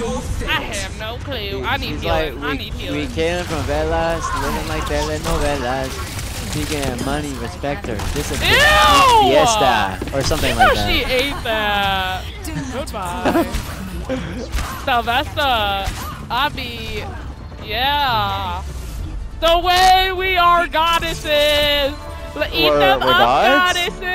I have no clue. I need healing. like, I we, need we came from Velas, living like telenovelas. Speaking of money, respect her. This is fiesta or something You like that. she ate that. Goodbye. Sylvester, I yeah. The way we are goddesses. Let- Eat We're- them we're up, gods? goddesses.